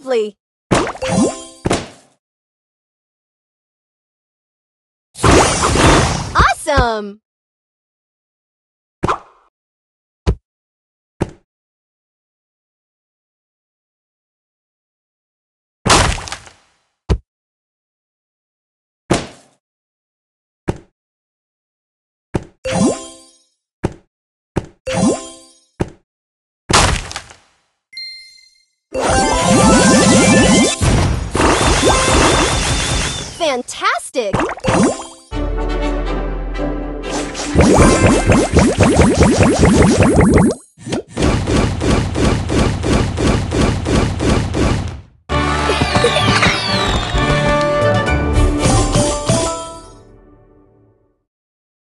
Lovely! Awesome! Fantastic!